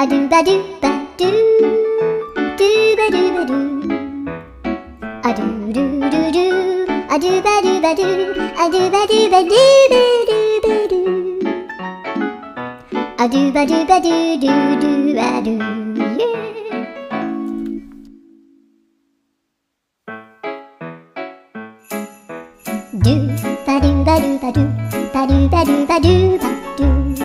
a do, ba do, ba do, do ba do, ba do. A do, do do do, a do, ba do, ba do, a do, ba do, ba do, ba do, ba do. A do, ba do, ba do, do do, ba do. Do ba do ba do ba do ba do ba do ba.